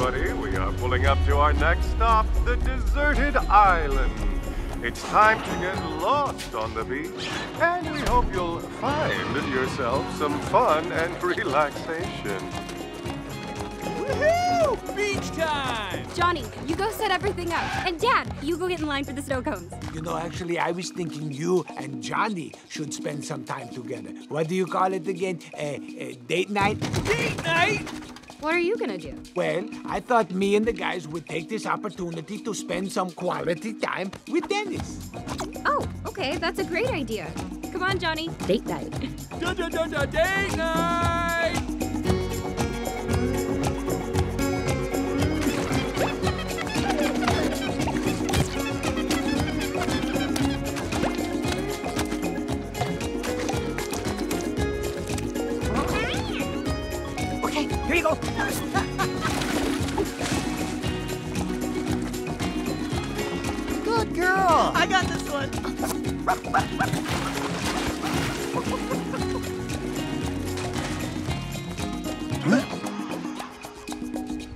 everybody. We are pulling up to our next stop, the deserted island. It's time to get lost on the beach, and we hope you'll find yourself some fun and relaxation. Woohoo! Beach time! Johnny, you go set everything up. And Dad, you go get in line for the snow cones. You know, actually, I was thinking you and Johnny should spend some time together. What do you call it again? A uh, uh, date night? Date night? What are you gonna do? Well, I thought me and the guys would take this opportunity to spend some quality time with Dennis. Oh, okay, that's a great idea. Come on, Johnny. Date night. Da da da da date night! You go. Good girl. I got this one. Hmm?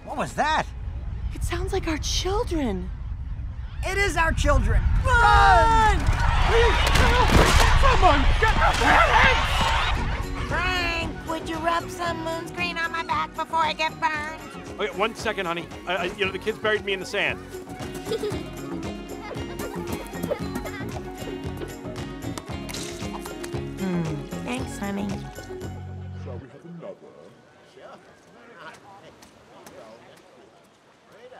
What was that? It sounds like our children. It is our children. Run! Someone get the parents! Frank, would you rub some moonscreen on my back before I get burned? Okay, one second, honey. I, I, you know, the kids buried me in the sand. Hmm, thanks, honey.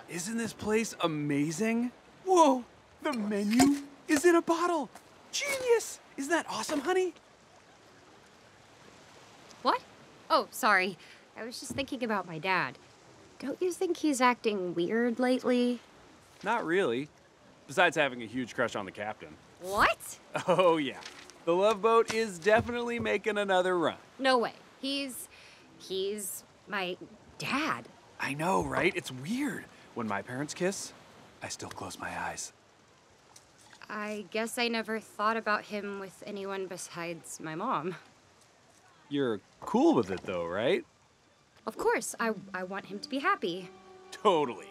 Isn't this place amazing? Whoa, the menu is in a bottle. Genius! Isn't that awesome, honey? What? Oh, sorry. I was just thinking about my dad. Don't you think he's acting weird lately? Not really. Besides having a huge crush on the captain. What? Oh, yeah. The Love Boat is definitely making another run. No way. He's. he's my dad. I know, right? It's weird. When my parents kiss, I still close my eyes. I guess I never thought about him with anyone besides my mom. You're cool with it, though, right? Of course, I, I want him to be happy. Totally.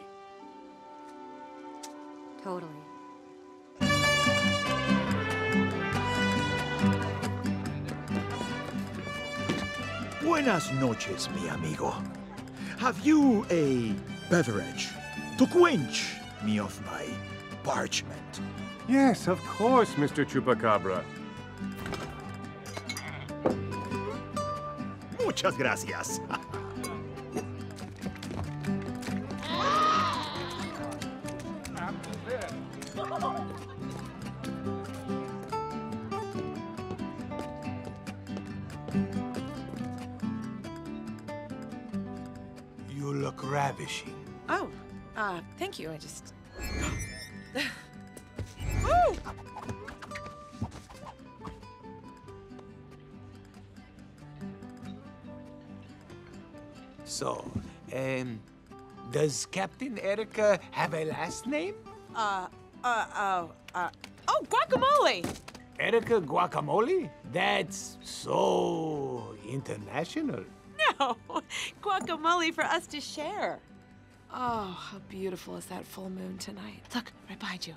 Totally. Buenas noches, mi amigo. Have you a beverage to quench me of my parchment? Yes, of course, Mr. Chupacabra. Muchas gracias. You look ravishing. Oh, uh, thank you. I just. Ooh! So, um, does Captain Erica have a last name? Uh, uh, uh, uh. Oh, guacamole! Erica Guacamole? That's so international. No, guacamole for us to share. Oh, how beautiful is that full moon tonight? Look, right behind you.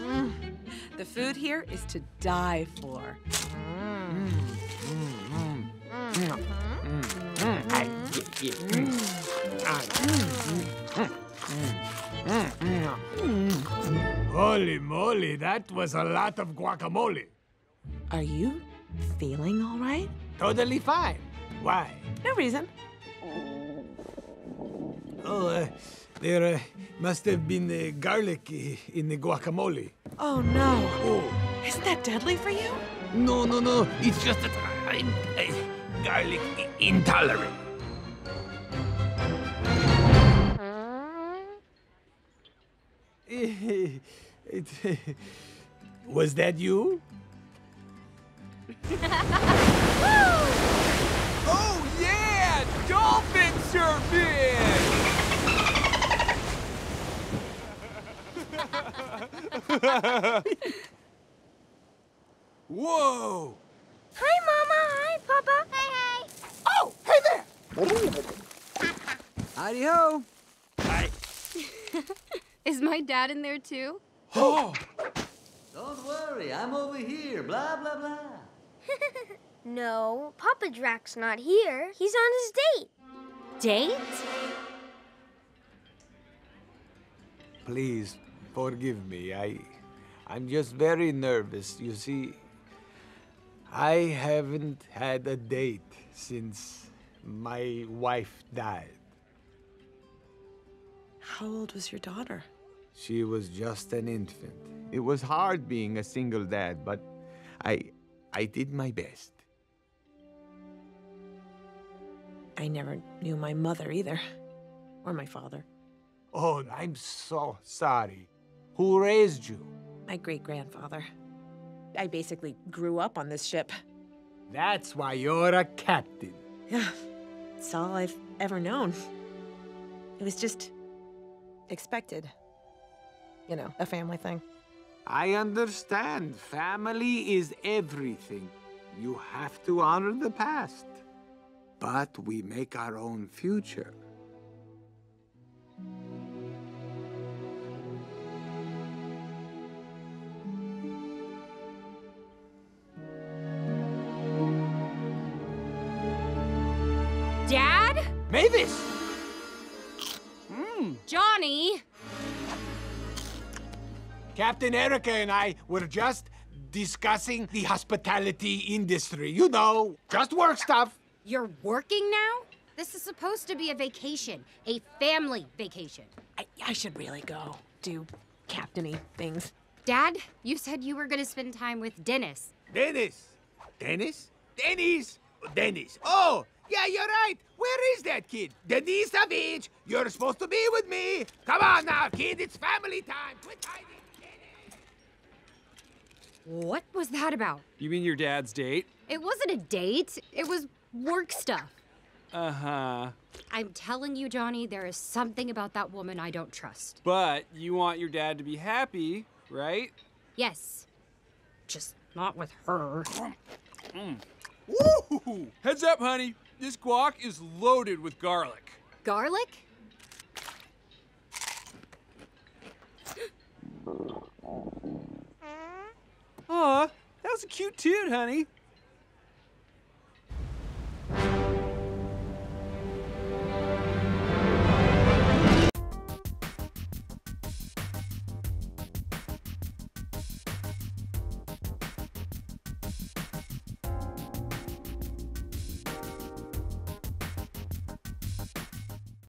Mm, The food here is to die for. Holy moly, that was a lot of guacamole. Are you feeling all right? Totally fine. Why? No reason. Oh, uh, there uh, must have been uh, garlic in the guacamole. Oh no. Oh, Isn't that deadly for you? no, no, no. It's just that I'm garlic intolerant. It- was that you? Oh, yeah! Dolphin surfing! Whoa! Hi, Mama. Hi, Papa. Hey, hey. Oh, there. Howdy ho. Is my dad in there too? Oh. Don't worry, I'm over here. Blah, blah, blah. No, Papa Drac's not here. He's on his date. Date? Please forgive me. I, I'm just very nervous. You see, I haven't had a date since my wife died. How old was your daughter? She was just an infant. It was hard being a single dad, but I, I did my best. I never knew my mother either. Or my father. Oh, I'm so sorry. Who raised you? My great grandfather. I basically grew up on this ship. That's why you're a captain. Yeah, it's all I've ever known. It was just expected. You know, a family thing. I understand. Family is everything. You have to honor the past. But we make our own future. Dad? Mavis! Johnny? Captain Erica and I were just discussing the hospitality industry. You know, just work stuff. You're working now? This is supposed to be a vacation, a family vacation. I, I should really go do captainy things. Dad, you said you were gonna spend time with Dennis. Dennis. Dennis? Dennis? Dennis. Oh, yeah, you're right. Where is that kid? Denisovich. You're supposed to be with me. Come on now, kid. It's family time. Quit hiding. What was that about? You mean your dad's date? It wasn't a date, it was work stuff. Uh huh. I'm telling you, Johnny, there is something about that woman I don't trust. But you want your dad to be happy, right? Yes. Just not with her. Woo! Heads up, honey. This guac is loaded with garlic. Garlic? Aw, that was a cute toot, honey.